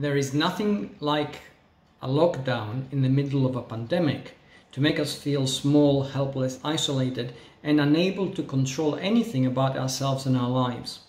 There is nothing like a lockdown in the middle of a pandemic to make us feel small, helpless, isolated, and unable to control anything about ourselves and our lives.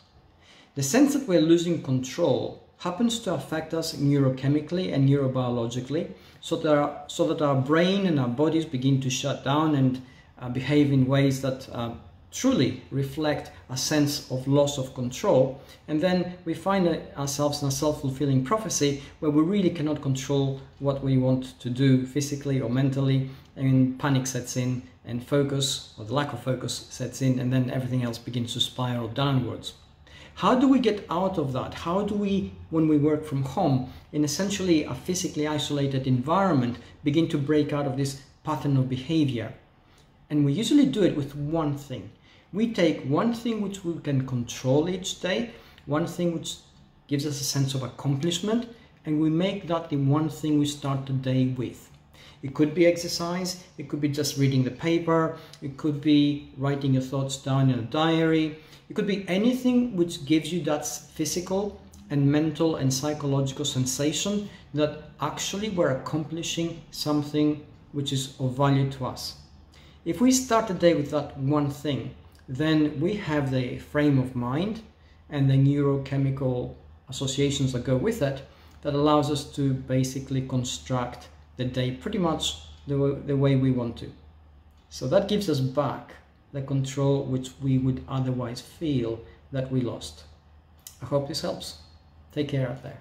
The sense that we're losing control happens to affect us neurochemically and neurobiologically so that our, so that our brain and our bodies begin to shut down and uh, behave in ways that uh, truly reflect a sense of loss of control. And then we find ourselves in a self-fulfilling prophecy where we really cannot control what we want to do physically or mentally and panic sets in and focus or the lack of focus sets in and then everything else begins to spiral downwards. How do we get out of that? How do we, when we work from home, in essentially a physically isolated environment, begin to break out of this pattern of behavior? And we usually do it with one thing. We take one thing which we can control each day, one thing which gives us a sense of accomplishment, and we make that the one thing we start the day with. It could be exercise, it could be just reading the paper, it could be writing your thoughts down in a diary, it could be anything which gives you that physical and mental and psychological sensation that actually we're accomplishing something which is of value to us. If we start the day with that one thing, then we have the frame of mind and the neurochemical associations that go with it that allows us to basically construct the day pretty much the, the way we want to. So that gives us back the control which we would otherwise feel that we lost. I hope this helps. Take care out there.